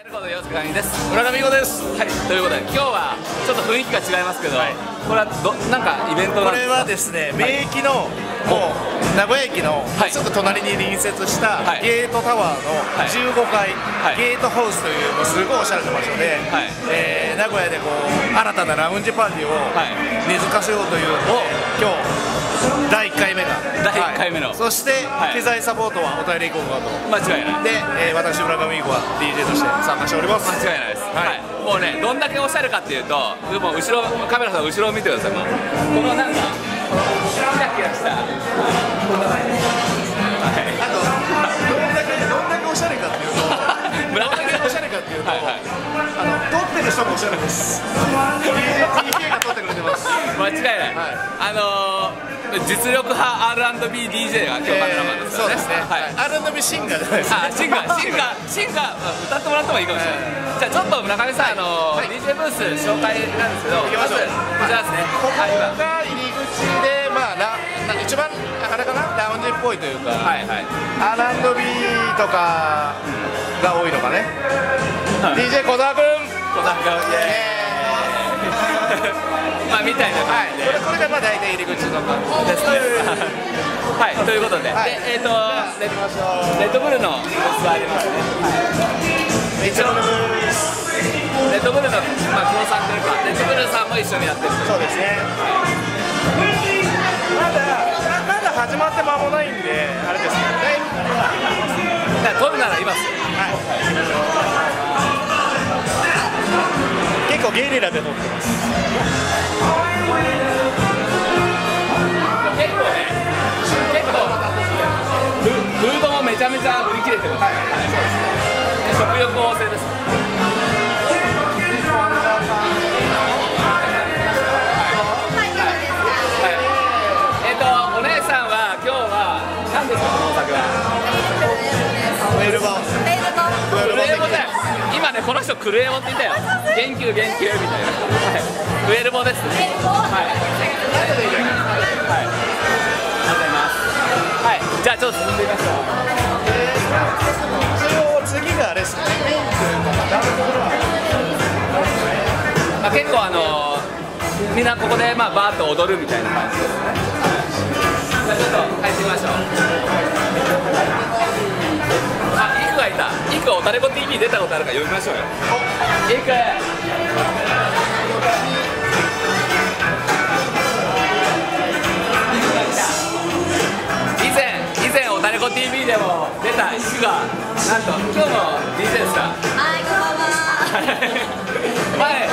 えることよろしくです。村上吾です。はい。ということで今日はちょっと雰囲気が違いますけど、はい、これはどなんかイベントこれはですね名駅の、もう名古屋駅のすぐ隣に隣接したゲートタワーの15階、はい、ゲートハウスというもうすごいおしゃれな場所で、はい、えー、名古屋でこう新たなラウンジパーティーを根付かせようというので、今日第1回目が第1回目の、はい、そして、機材サポートはお便り行こうかと。間違いない。で、えー、私村上優子は DJ として参加しております。間違いないです、はい、はい、もうねどんだけおしゃれかっていうともう後ろカメラさん後ろを見てくださいもうこのなんかキラキラした、はい、あとどんだけどんだけおしゃれかっていうと 村上がおしゃれかっていうと、はいはい、あの撮ってる人もおしゃれです。DJ が撮ってくれてます。間違いない、はい、あのー実力派 R&BDJ が今日カメラマンですからね、えー、はい、R&B シンガーじゃないですか、シンガーシンガーシンガー歌ってもらってもいいかもしれない、えー、じゃあちょっと村上さん、あの、はい、DJ ブース紹介なんですけどまずこちらですねここが入り口でまあな一番あれかな？ラウンジっぽいというか、はいはい、R&B とかが多いのかね、はい、DJ 小沢君小沢君イエーイ まあみたいな感じで、はい、これがまあ大体入り口の感じです。はい。ということで、はい、でえっ、ー、とレッドブルのブースはありますね、はい、一応レッドブルの、まあ、協賛というかレッドブルさんも一緒にやってる。そうですね、まだまだ始まって間もないんであれですけどね。撮るならいます。はい結構ゲリラで撮ってます結構ね結構フードもめちゃめちゃ売り切れてる、はい、食欲旺盛ですえっとお姉さんは今日は何ですかこのお酒はメールバねこの人クルエモって言ったよ元気元気みたいな、はい、ウェルボですね。はい。はい。はいじゃあちょっと進んでみましょう。一応次があれですね。まあ、結構あのー、みんなここでまあバーッと踊るみたいな感じです。ね、はい。じゃあちょっと入ってみましょう。がいた。イクおたれこ TV 出たことあるから呼びましょうよ。イク以前以前おたれこ TV でも出たイクがなんと今日も DJ ですか？はいこんばんは前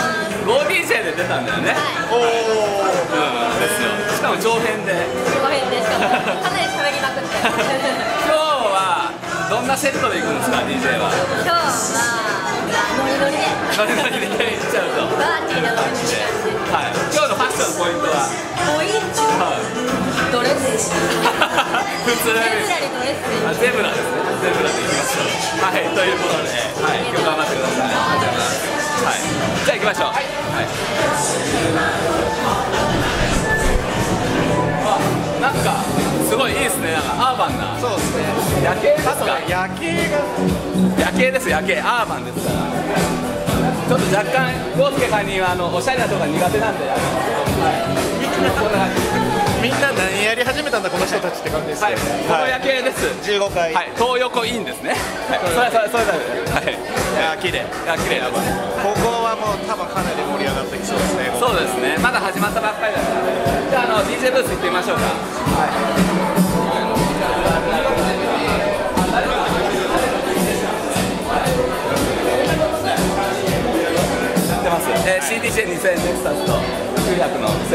5DJ で出たんだよね、はい、おお、うん、ですよ。しかも長編で。長編でしかもかなり喋りまくって。今日はどんなセットで行くんですか DJ は？今日はノリノリでノリノリで行っちゃうと。バーティーでノリノリではい。今日のファッションのポイントは？ポイント、はい、ドレス普通ゼブラですねゼブラでいきましょう。はいということで、はい、今日頑張ってください。ありがとうございます。はい。じゃあ行きましょう。はい、はいなんかすごいいいですね。なんかアーバンな。そうですね夜景ですか？夜景が。夜景です夜景。アーバンですから。ちょっと若干浩介さんにはあのおしゃれなとこが苦手なんで、はい、みんなこんな感じ。みんな何やり始めたんだこの人たちって感じですはい、この夜景です。15階はい。東横インですね。はいそれそれそれだはい。いや綺麗。いや綺麗。なここはもう多分かなり盛り上がってきそうですね。そうですね。まだ始まったばっかりだから。じゃああの DJ ブース行ってみましょうか。はい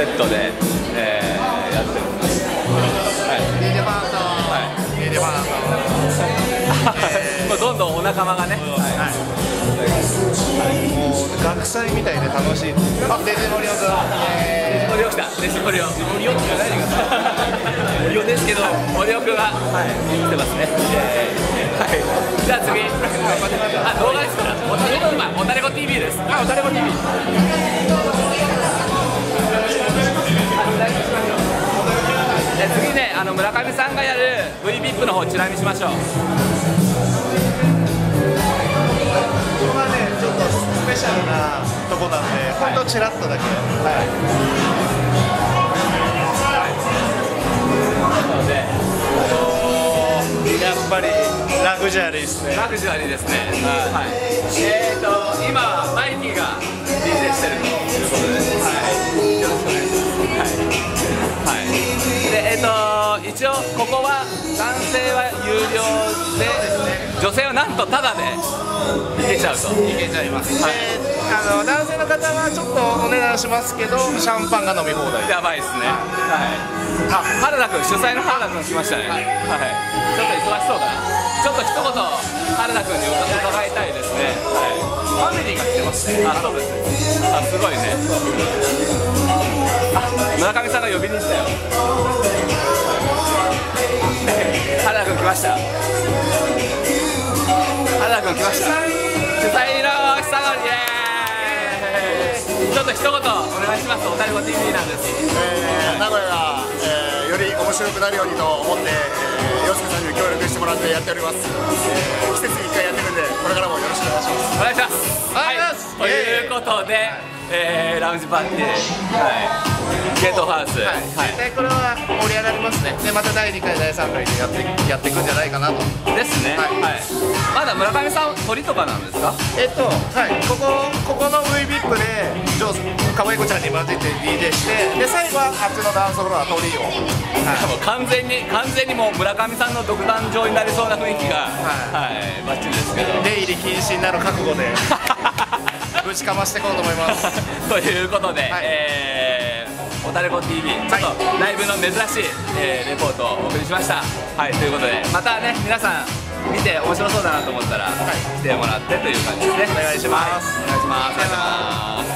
セットで、えー、やってます。はい。ファート。はい。ファート。どんどんお仲間がね。はい。もう学祭みたいで楽しい。あ、デジモリオ君。デジモリオ来た。デジモリオ。モリオって何が。モリオです。けど、モリオ君が、はい、来てます。ね。はい。じゃあ次。あ、動画です。から。おたれこ今、おたれこ TV です。あ、おたれこ TV。あの村上さんがやる VVIP の方、ちら見しましょう。こがねちょっとスペシャルなとこなんでほんとちらっとだけ。はい。やっぱりラグジュアリーですね。ラグジュアリーですね。はい、えーと今マイキーが性はなんとタダで行けちゃうと。いけちゃいます、はい、あの男性の方はちょっとお値段しますけどシャンパンが飲み放題。やばいですね。はい。あ原田君主催の原田君来ましたね。はい、ちょっと忙しそうだな。ちょっと一言原田君に伺いたいですね。はい。ファミリーが来てますね。あそうですあすごいね。あ村上さんが呼びに行ったよ。原田君来ましたと一言お願いしますおたりご TV なんです、えー、名古屋が、えー、より面白くなるようにと思って、えー、洋介さんに協力してもらってやっております、えー、季節に1回やってるんでこれからもよろしくお願いします。お願いします。はい。ということで、えー、ラウンジパーティーはいゲートハウス、はい、絶対これは盛り上がりますね。でまた第2回第3回でやってやっていくんじゃないかなと。ですね。はい、はい、まだ村上さん鳥とかなんですか？えっとはい。ここここの VVIP でジョーかわいこちゃんに混じって DJ してで最後はあっちのダンスフロア鳥を、はい、完全に完全にもう村上さんの独壇場になりそうな雰囲気がはい、はい、バッチリですけど。出入り禁止になる覚悟で ぶちかましていこうと思います。ということで、はい、えーおたれこ TV ちょっとライブの珍しい、えー、レポートをお送りしました。はいということでまたね皆さん見て面白そうだなと思ったら、はい、来てもらってという感じですね。お願いします、はい、お願いします